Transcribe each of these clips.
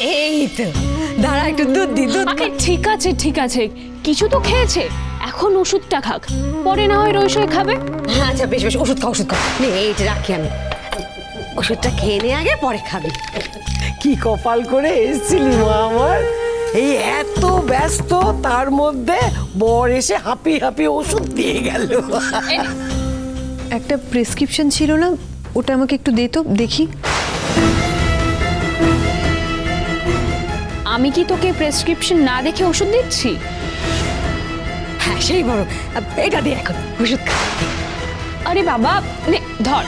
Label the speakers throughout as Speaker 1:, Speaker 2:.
Speaker 1: এই তো দাঁড়া একটু দুধ দি দুধ
Speaker 2: আরে ঠিক আছে ঠিক আছে। কিছু তো খেয়েছে। এখন ওষুধটা খাক। পরে না হয় রইসই খাবে।
Speaker 1: হ্যাঁ আচ্ছা বেশ বেশ ওষুধ খা ওষুধ খা নে এইটা রাখি আমি। ওষুধটা খেয়ে নে আগে পরে খাবি।
Speaker 3: কি কপাল করে এসেছিলি মা আমার? এই এত ব্যস্ত তার মধ্যে বর এসে হাপি হাপি ওষুধ দিয়ে গেল।
Speaker 4: একটা প্রেসক্রিপশন ছিল না? ওটা আমাকে একটু দে তো দেখি।
Speaker 2: আমি কি তোকে প্রেসক্রিপশন না দেখে ওষুধ দিচ্ছি?
Speaker 1: হ্যাঁ সেই বড়। এটা দিয়ে এখন ওষুধ খা।
Speaker 2: আরে বাবা নে ধর।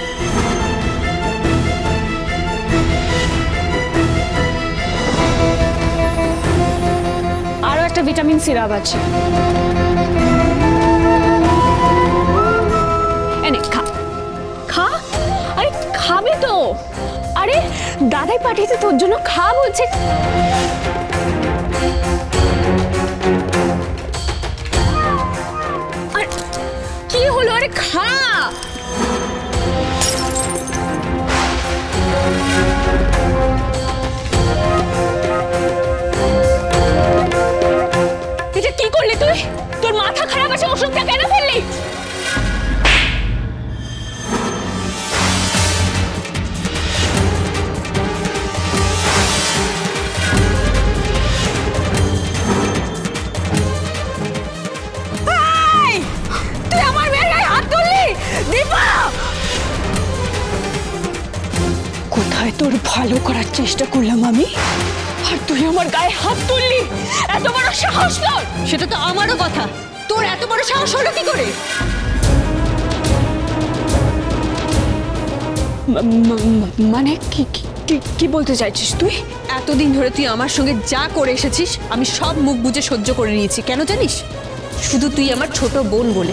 Speaker 2: আরও একটা ভিটামিন সিরাপ আছে। এনে খা। খা? আরে খাবি তো। আরে দাদাই পাঠিয়েছে তোর জন্য খা বলছে ভালো করার চেষ্টা করলাম আমি। আর তুই আমার গায়ে হাত তুললি? এত বড় সাহস তোর?
Speaker 4: সেটা তো আমারও কথা। তোর এত বড় সাহস হলো কি করে?
Speaker 2: মানে কি, কি- বলতে চাইছিস তুই?
Speaker 4: এতদিন ধরে তুই আমার সঙ্গে যা করে এসেছিস, আমি সব মুখ বুঝে সহ্য করে নিয়েছি, কেন জানিস? শুধু তুই আমার ছোট বোন বলে।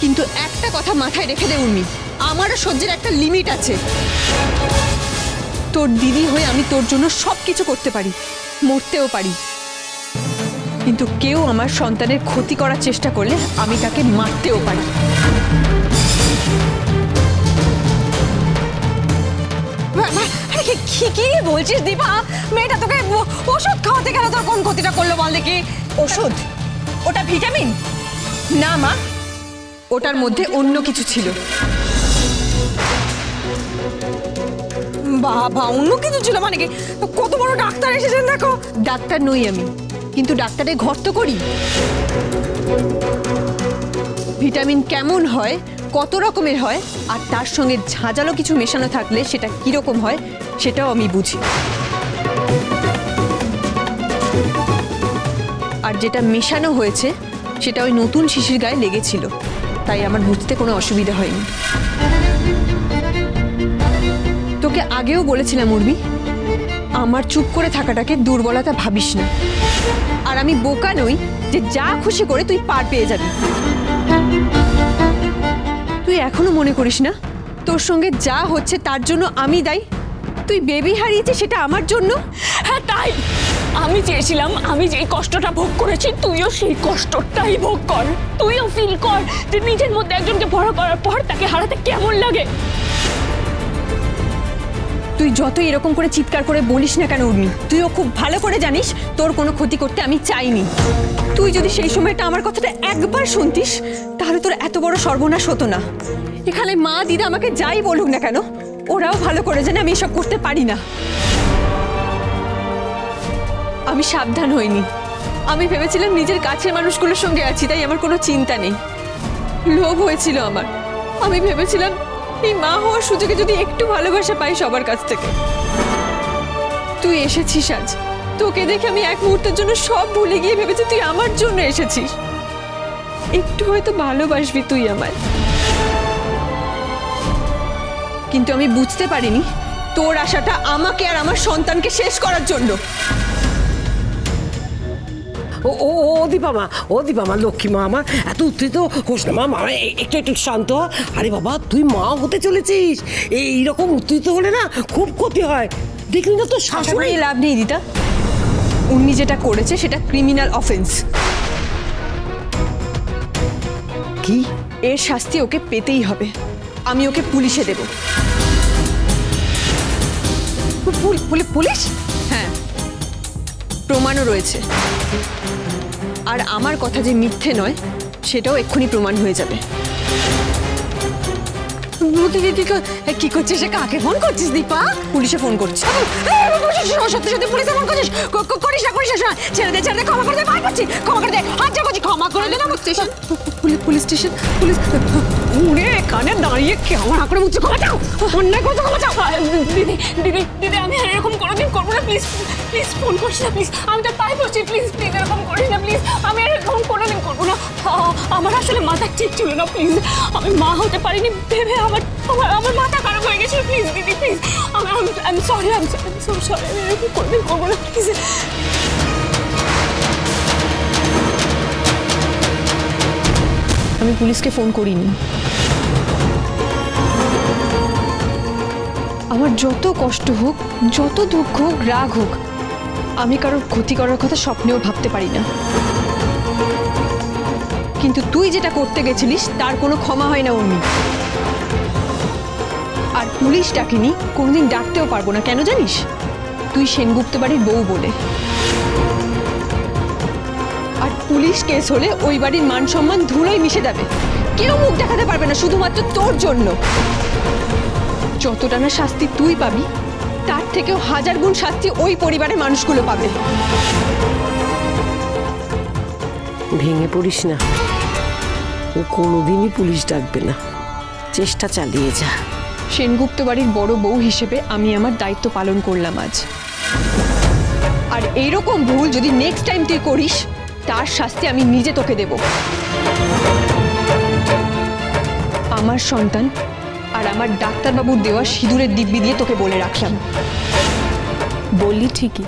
Speaker 4: কিন্তু একটা কথা মাথায় রেখে দে, উর্মি। আমারও সহ্যের একটা লিমিট আছে। তোর দিদি হয়ে আমি তোর জন্য সব কিছু করতে পারি, মরতেও পারি। কিন্তু কেউ আমার সন্তানের ক্ষতি করার চেষ্টা করলে আমি তাকে মারতেও পারি।
Speaker 1: কি বলছিস দীপা? মেয়েটা তোকে ওষুধ খাওয়াতে গেল, তোর কোন ক্ষতিটা করল বল দেখি।
Speaker 4: ওষুধ? ওটা ভিটামিন? না মা, ওটার মধ্যে অন্য কিছু ছিল।
Speaker 1: বাবা, অন্য কিছু ছিল মানে কি? কত বড় ডাক্তার এসেছেন দেখো।
Speaker 4: ডাক্তার নই আমি, কিন্তু ডাক্তারের ঘর তো করি। ভিটামিন কেমন হয়, কত রকমের হয়, আর তার সঙ্গে ঝাঁঝালো কিছু মেশানো থাকলে সেটা কীরকম হয়, সেটাও আমি বুঝি। আর যেটা মেশানো হয়েছে, সেটা ওই নতুন শিশির গায়ে লেগেছিল, তাই আমার বুঝতে কোনো অসুবিধা হয়নি। তোকে আগেও বলেছিলাম, উর্মি। আমার চুপ করে থাকাটাকে দুর্বলতা ভাবিস না। আর আমি বোকা নই যে যা খুশি করে তুই পার পেয়ে যাবি। তুই এখনও মনে করিস না, তোর সঙ্গে যা হচ্ছে তার জন্য আমি দায়ী? তুই বেবি হারিয়েছিস সেটা আমার জন্য?
Speaker 2: হ্যাঁ তাই। আমি চেয়েছিলাম, আমি যে কষ্টটা ভোগ করেছি, তুইও সেই কষ্টটাই ভোগ কর। তুইও ফিল কর যে নিজের মধ্যে একজনকে বড় করার পর তাকে হারাতে কেমন লাগে।
Speaker 4: তুই যত এরকম করে চিৎকার করে বলিস না কেন, উর্মি, তুইও খুব ভালো করে জানিস তোর কোনো ক্ষতি করতে আমি চাইনি। তুই যদি সেই সময়টা আমার কথাটা একবার শুনতিস, তাহলে তোর এত বড় সর্বনাশ হতো না। এখানে মা, দিদা আমাকে যাই বলুক না কেন, ওরাও ভালো করে জানে আমি এসব করতে পারি না। আমি সাবধান হইনি। আমি ভেবেছিলাম নিজের কাছের মানুষগুলোর সঙ্গে আছি, তাই আমার কোনো চিন্তা নেই। লোভ হয়েছিল আমার। আমি ভেবেছিলাম এই মা হওয়ার সুযোগে যদি একটু ভালোবাসা পাই সবার কাছ থেকে। তুই এসেছিস আজ। তোকে দেখে আমি এক মুহূর্তের জন্য সব ভুলে গিয়ে ভেবেছি তুই আমার জন্য এসেছিস। একটু হয়তো ভালোবাসবি তুই আমায়। কিন্তু আমি বুঝতে পারিনি তোর আশাটা আমাকে আর আমার সন্তানকে শেষ করার জন্য।
Speaker 3: ও ও ও দীপা ও দীপা মা লক্ষ্মী মা আমার এত উত্তেজিত হোস না মা মা একটু একটু শান্ত হ। আরে বাবা তুই মা হতে চলেছিস। এই এইরকম উত্তেজিত হলে না খুব ক্ষতি হয়। দেখলি না তো শাশুড়ি?
Speaker 4: লাভ নেই দিদা। উনি যেটা করেছে সেটা ক্রিমিনাল অফেন্স
Speaker 3: কি?
Speaker 4: এর শাস্তি ওকে পেতেই হবে। আমি ওকে পুলিশে দেব।
Speaker 1: পুলি- পুলি- পুলিশ?
Speaker 4: হ্যাঁ। প্রমাণও রয়েছে। আর আমার কথা যে মিথ্যে নয় সেটাও এক্ষুনি প্রমাণ হয়ে যাবে।
Speaker 1: কি কি- কি কর- কি করছিস? সে কাকে ফোন করছিস দীপা?
Speaker 4: পুলিশে ফোন
Speaker 1: করছিস? ক্ষমা করে দে ক্ষমা স্টেশন। পুলিশ স্টেশন এখানে দাঁড়িয়ে কেমন চাও
Speaker 2: দিদি দিদি দিদি, আমি এরকম প্লিজ ফোন না প্লিজ আমি তো প্লিজ এরকম প্লিজ আমি এরকম করব না। আমার আসলে প্লিজ আমি মা হতে পারিনি ভেবে আমার আমার আমার মাথা খারাপ হয়ে গেছিল প্লিজ দিদি প্লিজ আমি সরি আমি সরি আমি
Speaker 4: আমি পুলিশকে ফোন করিনি। আমার যত কষ্ট হোক, যত দুঃখ হোক, রাগ হোক, আমি কারোর ক্ষতি করার কথা স্বপ্নেও ভাবতে পারি না। কিন্তু তুই যেটা করতে গেছিলিস, তার কোনো ক্ষমা হয় না অমনি আর পুলিশ ডাকেনি, কোনোদিন ডাকতেও পারব না, কেন জানিস? তুই সেনগুপ্ত বাড়ির বউ বলে। আর পুলিশ কেস হলে ওই বাড়ির মান সম্মান ধুলোয় মিশে যাবে। কেউ মুখ দেখাতে পারবে না, শুধুমাত্র তোর জন্য। যতটা না শাস্তি তুই পাবি তার থেকেও হাজার গুণ শাস্তি ওই পরিবারের মানুষগুলো পাবে।
Speaker 3: ভেঙে পড়িস না। ও কোনোদিনই পুলিশ ডাকবে না। চেষ্টা চালিয়ে যা।
Speaker 4: সেনগুপ্ত বাড়ির বড় বউ হিসেবে আমি আমার দায়িত্ব পালন করলাম আজ। আর এইরকম ভুল যদি নেক্সট টাইম তুই করিস তার শাস্তি আমি নিজে তোকে দেব। আমার সন্তান আর আমার ডাক্তারবাবুর দেওয়া সিঁদুরের দিব্যি দিয়ে তোকে বলে রাখলাম।
Speaker 2: বললি ঠিকই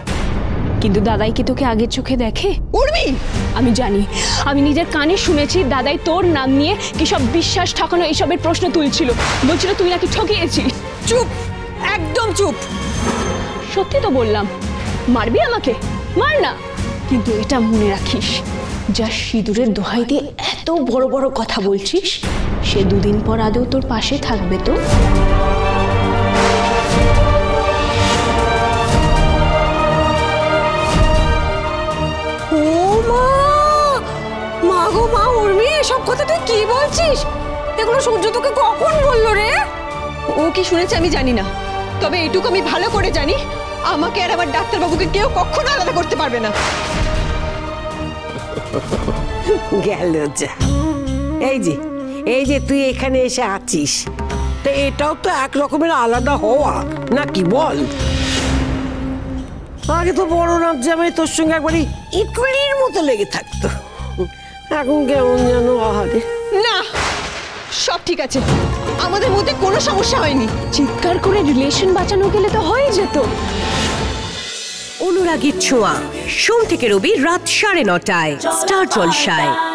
Speaker 2: কিন্তু দাদাই কি তোকে আগের চোখে দেখে?
Speaker 4: উর্মি!
Speaker 2: আমি জানি আমি নিজের কানে শুনেছি দাদাই তোর নাম নিয়ে কি সব বিশ্বাস ঠকানো এইসবের প্রশ্ন তুলছিল। বলছিল তুই নাকি ঠকিয়েছিস
Speaker 4: চুপ! একদম চুপ!
Speaker 2: সত্যি তো বললাম মারবি আমাকে? মার না! কিন্তু এটা মনে রাখিস যা সিঁদুরের দোহাই দিয়ে এত বড় বড় কথা বলছিস সে দুদিন পর আদৌ তোর পাশে থাকবে তো?
Speaker 1: মা! গো মা উর্মি এসব কথা তুই কি বলছিস? এগুলো সূর্য তোকে কখন বলল রে?
Speaker 4: ও কি শুনেছে আমি জানি না। তবে এটুকু আমি ভালো করে জানি আমাকে আর আমার ডাক্তারবাবুকে কেউ কখনো আলাদা করতে পারবে না।
Speaker 3: গেল যা। এই যে এই যে তুই এখানে এসে আছিস তা এটাও তো এক রকমের আলাদা হওয়া নাকি বল? আগে তো বড় নাম জামাই তোর সঙ্গে একবারই ইটুয়ারির মতো লেগে থাকতো। এখন কেমন যেন আহারে।
Speaker 4: না সব ঠিক আছে। আমাদের মধ্যে কোনো সমস্যা হয়নি।
Speaker 2: চিৎকার করে রিলেশন বাঁচানো গেলে তো হয়ে যেত।
Speaker 5: অনুরাগীর ছোঁয়া সোম থেকে রবি রাত সাড়ে নটায় স্টার জলসায়।